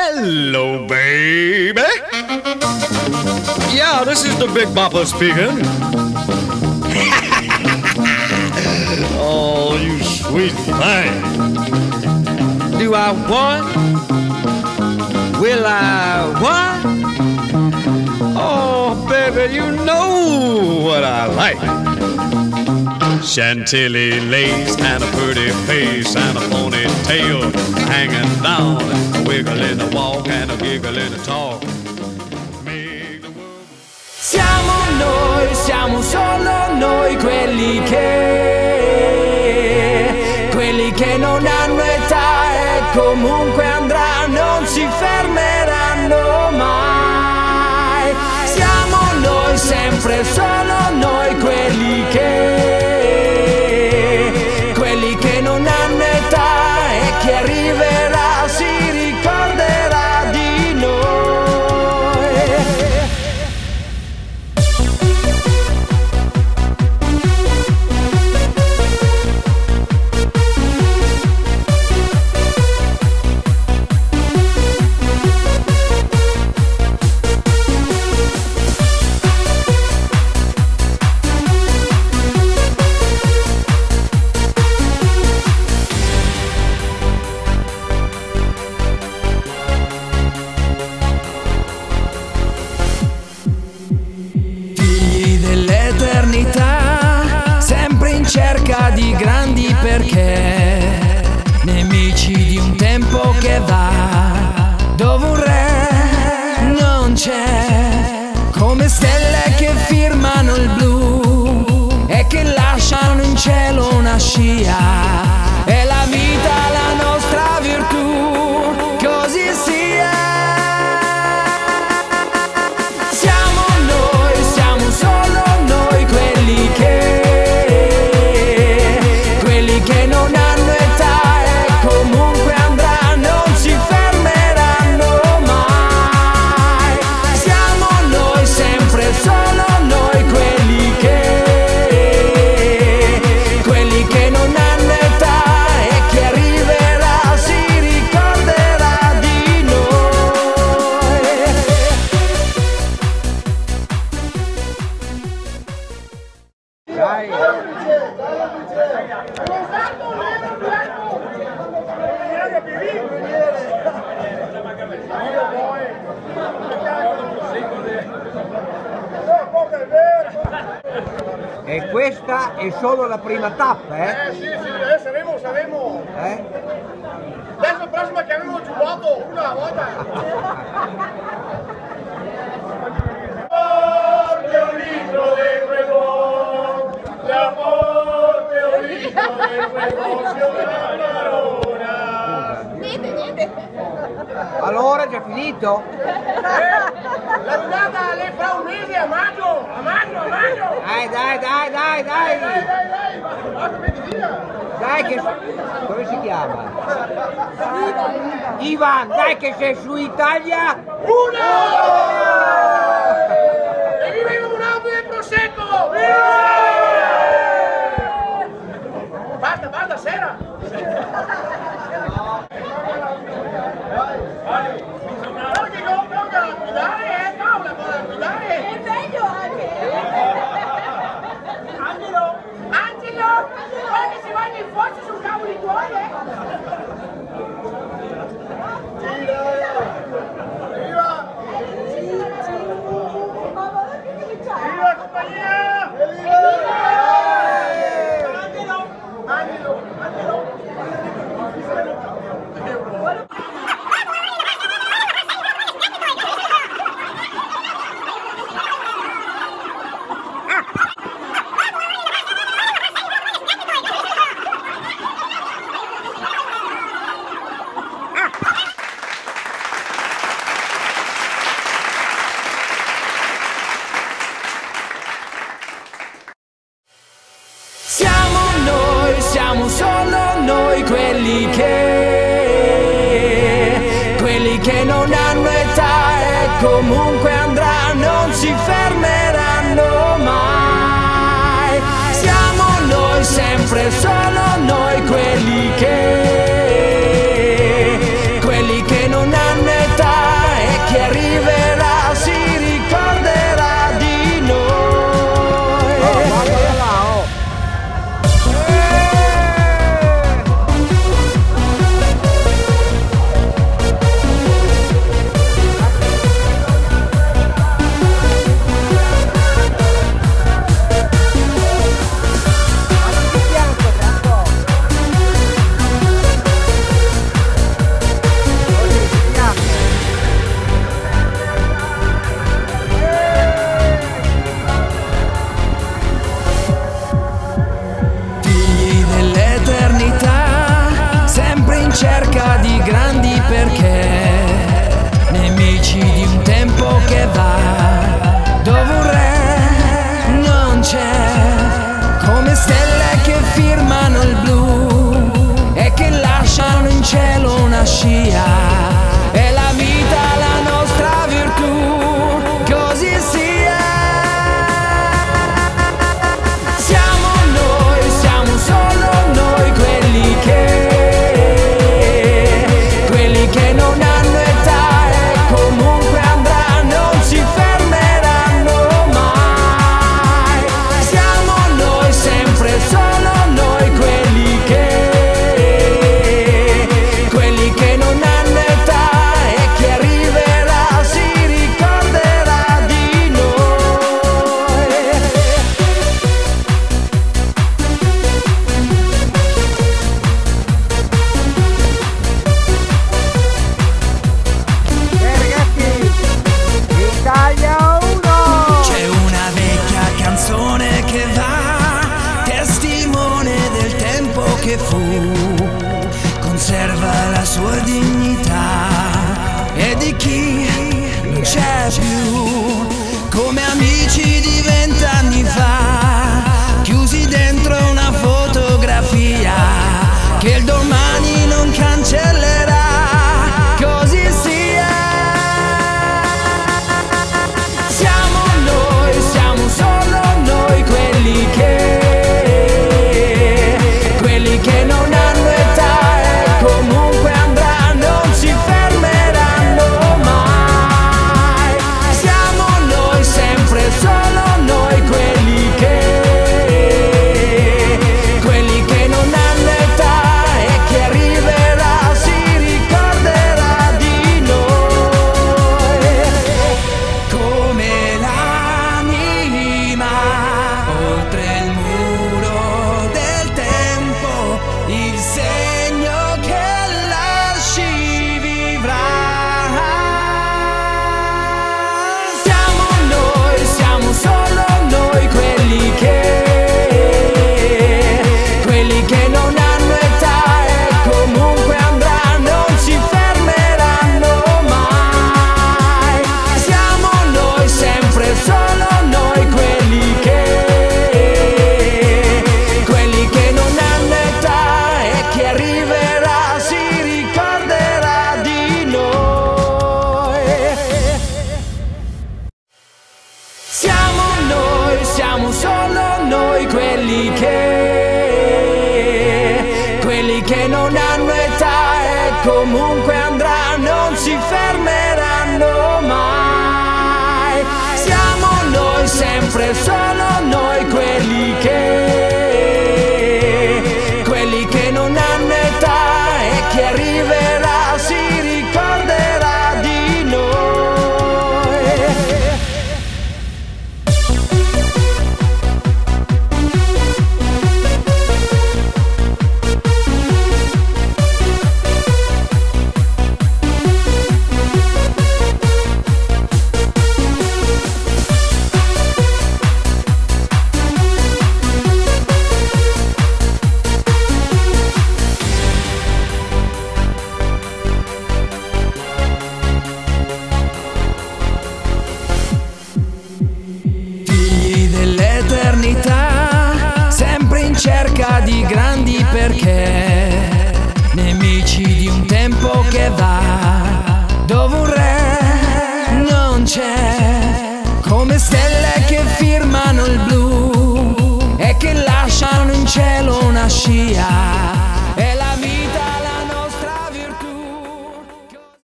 Hello, baby. Yeah, this is the Big Bopper speaking. oh, you sweet thing. Do I want? Will I want? Oh, baby, you know what I like. Chantilly lace and a pretty face and a ponytail hanging down, a wiggle in the walk and a giggle in the talk. Siamo noi, siamo solo noi quelli che quelli che non hanno età e comunque andranno, non si fermeranno mai. Siamo noi sempre solo che va, dove un re non c'è, come stelle che firmano il blu e che lasciano in cielo una scia. E questa è solo la prima tappa, eh? Eh sì, sì, eh, saremo, saremo. Eh? Adesso la prossima una volta. De huevo, si una parona. Niente, niente. Allora, già finito? Eh, la durata le fra un mese a maggio, a maggio, a maggio. Dai, dai, dai, dai, Dai, dai! dai, dai, via. Dai che... come si chiama? Ivan, dai che sei su Italia! Uno! E viva il comunato del prosecco! Basta, comunque andranno, non si fermeranno mai. Siamo noi sempre solo noi ricerca di grandi perché, nemici di un tempo che va dove un re non c'è, come stelle che firmano il blu e che lasciano in cielo una scia. che fu, conserva la sua dignità.